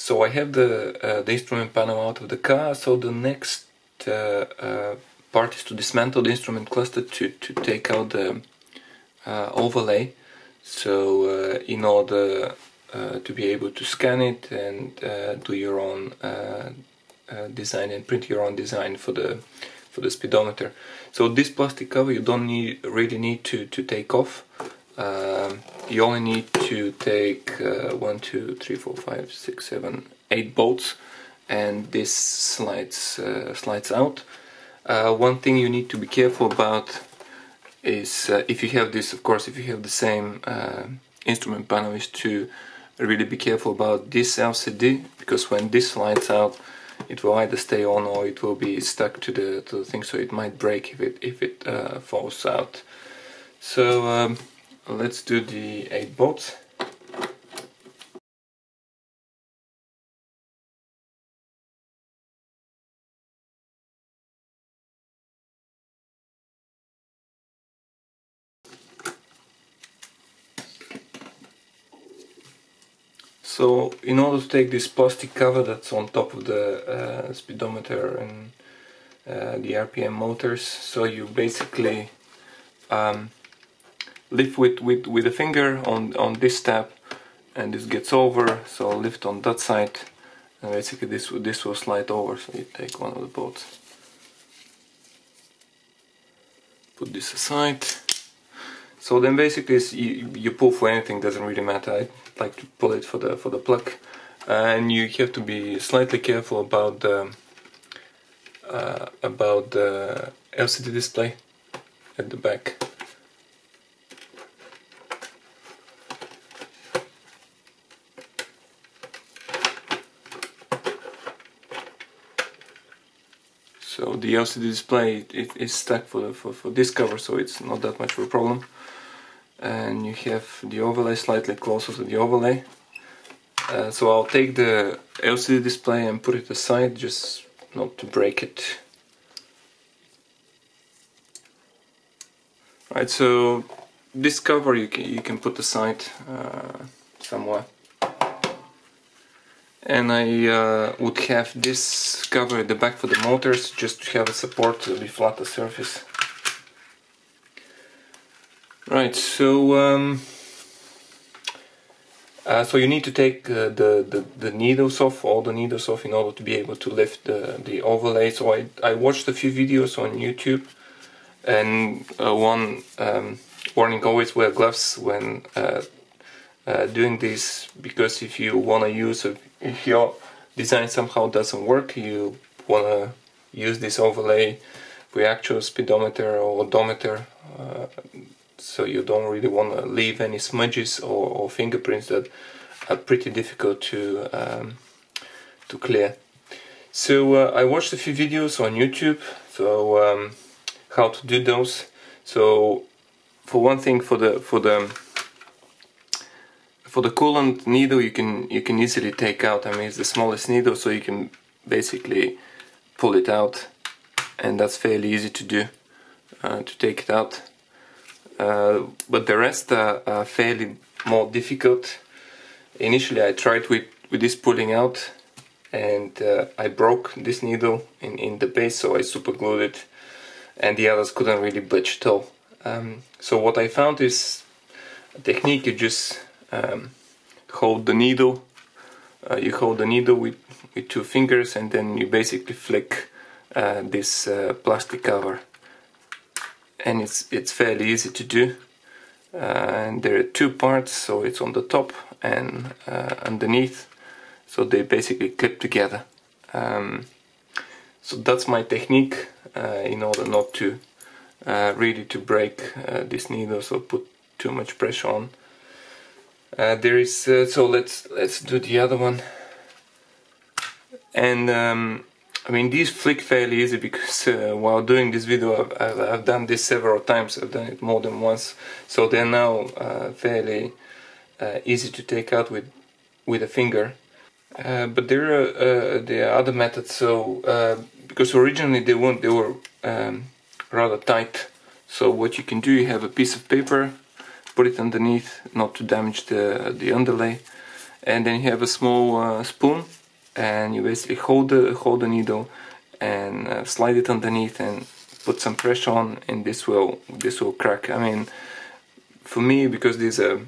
So I have the uh, the instrument panel out of the car. So the next uh, uh, part is to dismantle the instrument cluster to to take out the uh, overlay. So uh, in order uh, to be able to scan it and do your own design and print your own design for the for the speedometer. So this plastic cover you don't need really need to to take off. Um, you only need to take uh, one, two, three, four, five, six, seven, eight bolts, and this slides uh, slides out. Uh, one thing you need to be careful about is uh, if you have this, of course, if you have the same uh, instrument panel, is to really be careful about this LCD because when this slides out, it will either stay on or it will be stuck to the to the thing, so it might break if it if it uh, falls out. So. Um, let's do the 8 bolts. So in order to take this plastic cover that's on top of the uh, speedometer and uh, the RPM motors, so you basically um, lift with, with, with a finger on, on this tab and this gets over so lift on that side. And basically this, this will slide over so you take one of the bolts. Put this aside. So then basically you, you pull for anything doesn't really matter. I like to pull it for the for the plug. And you have to be slightly careful about the uh, about the LCD display at the back So the LCD display it is stuck for, for, for this cover so it's not that much of a problem. And you have the overlay slightly closer to the overlay. Uh, so I'll take the LCD display and put it aside just not to break it. Right, so this cover you can, you can put aside uh, somewhere and I uh, would have this cover at the back for the motors just to have a support to the flatter surface. Right, so um, uh, so you need to take uh, the, the, the needles off, all the needles off in order to be able to lift the, the overlay. So I, I watched a few videos on YouTube and uh, one um, warning always wear gloves when uh, doing this because if you want to use if your design somehow doesn't work, you want to use this overlay with actual speedometer or odometer, uh, so you don't really want to leave any smudges or, or, fingerprints that are pretty difficult to um, to clear. So uh, I watched a few videos on YouTube, so um, how to do those. So for one thing, for the for the for the coolant needle you can you can easily take out I mean it's the smallest needle so you can basically pull it out and that's fairly easy to do uh, to take it out. Uh, but the rest are, are, fairly more difficult. Initially I tried with with this pulling out and uh, I broke this needle in, in the base so I super glued it and the others couldn't really budge at all. Um, so what I found is a technique you just um, hold the needle. Uh, you hold the needle with, with two fingers and then you basically flick uh, this uh, plastic cover. And it's, it's fairly easy to do. Uh, and there are two parts, so it's on the top and uh, underneath. So they basically clip together. Um, so that's my technique uh, in order not to really to break this needle or put too much pressure on. Uh, there is uh, so let's let's do the other one. And um, I mean these flick fairly easy because uh, while doing this video I've, I've, I've, done this several times. I've done it more than once. So they're now uh, fairly uh, easy to take out with with a finger. Uh, but there are there are other methods. So because originally they weren't they were um, rather tight. So what you can do you have a piece of paper put it underneath not to damage the, the underlay. And then you have a small uh, spoon and you basically hold the hold the needle and uh, slide it underneath and put some pressure on and this will this will crack. I mean for me because this uh,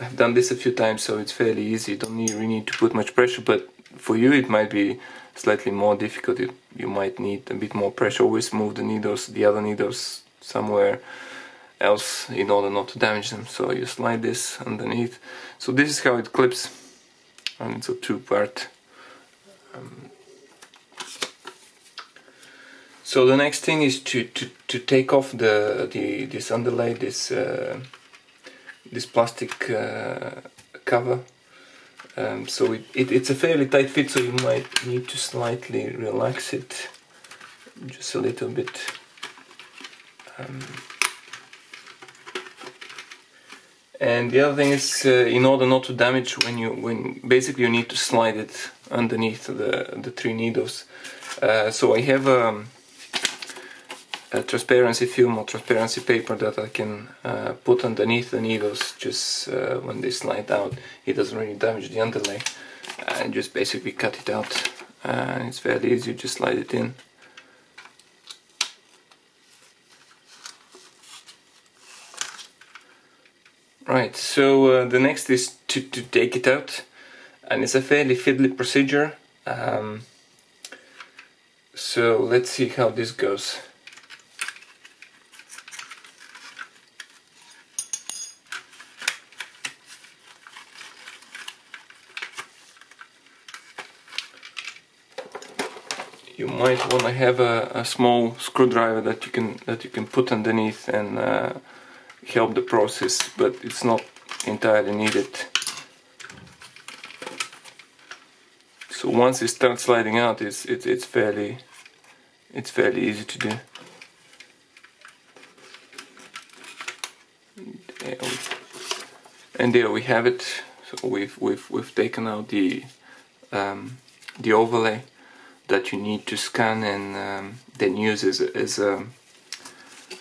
I've done this a few times so it's fairly easy. You don't really need to put much pressure but for you it might be slightly more difficult. It, you might need a bit more pressure. Always move the needles the other needles somewhere else in order not to damage them. So you slide this underneath. So this is how it clips and it's a two part um, so the next thing is to, to, to take off the, the this underlay this uh, this plastic uh, cover. Um, so it, it, it's a fairly tight fit so you might need to slightly relax it just a little bit. Um, and the other thing is uh, in order not to damage when you when basically you need to slide it underneath the the three needles. Uh, so I have a, um, a, transparency film or transparency paper that I can uh, put underneath the needles just uh, when they slide out. It doesn't really damage the underlay. And just basically cut it out. Uh, it's fairly easy. Just slide it in Right, so uh, the next is to, to take it out and it's a fairly fiddly procedure um, so let's see how this goes. You might want to have a, a, small screwdriver that you can that you can put underneath and uh, help the process, but it's not entirely needed. So once it starts sliding out, it's it's it's fairly it's fairly easy to do. And there we have it. So we've we've we've taken out the um, the overlay that you need to scan and um, then use as as a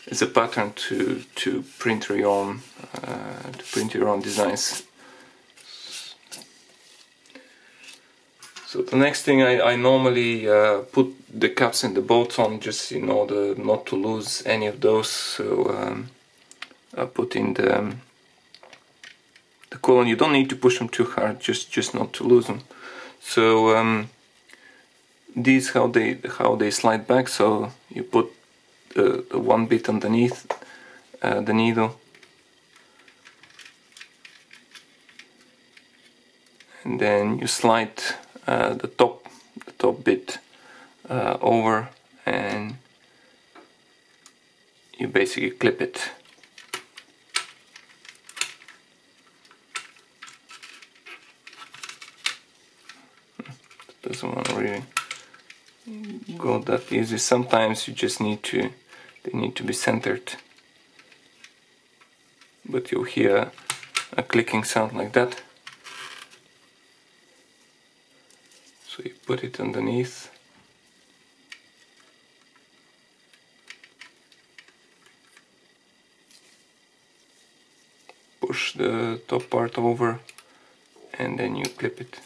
as a pattern to to print your own uh, to print your own designs. So the next thing I, I normally uh, put the caps and the bolts on just in order not to lose any of those. So um, I put in the um, the colon. You don't need to push them too hard, just just not to lose them. So um, these how they how they slide back. So you put the, one bit underneath uh, the needle. And then you slide uh, the top the top bit uh, over and you basically clip it doesn't want to really go that easy sometimes you just need to they need to be centered. But you'll hear a clicking sound like that. So you put it underneath. Push the top part over and then you clip it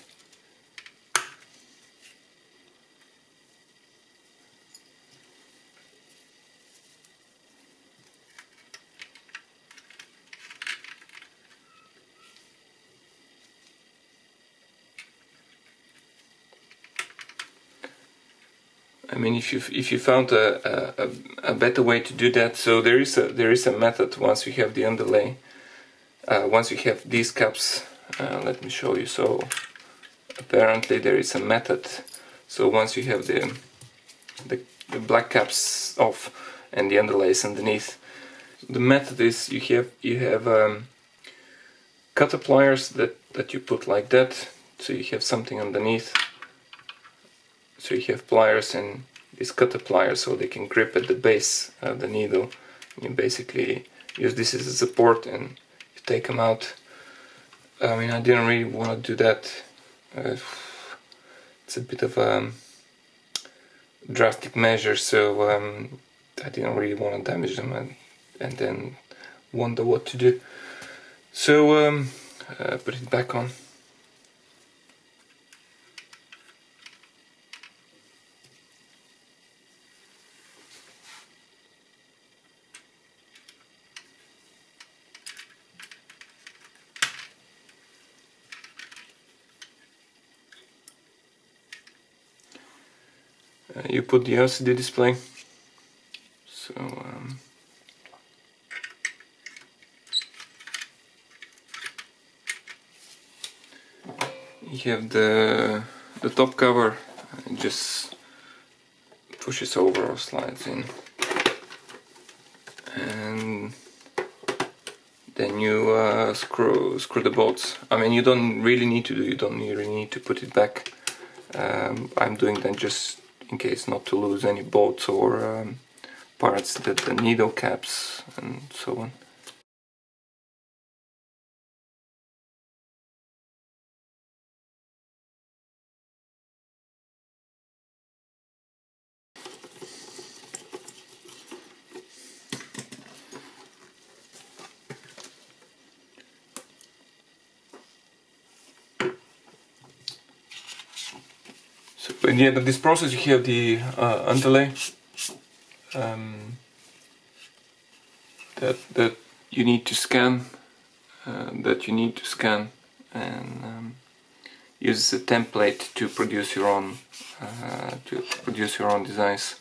I mean, if you if you found a, a, a, better way to do that, so there is a there is a method once you have the underlay, uh, once you have these caps. Uh, let me show you. So apparently there is a method. So once you have the the, the black caps off and the underlays underneath, the method is you have you have um, cutter pliers that that you put like that. So you have something underneath so you have pliers and these cutter pliers so they can grip at the base of the needle. You basically use this as a support and you take them out. I mean, I didn't really want to do that. Uh, it's a bit of a drastic measure, so um, I didn't really want to damage them and, and then wonder what to do. So um, uh, put it back on. Uh, you put the LCD display. So um, you have the the top cover. It just pushes over or slides in. And then you uh, screw screw the bolts. I mean you don't really need to do you don't really need to put it back. Um, I'm doing that just in case not to lose any bolts or um, parts that the needle caps and so on So in the end of this process you have the uh, underlay um, that, that you need to scan, uh, that you need to scan and um, use a template to produce your own uh, to produce your own designs.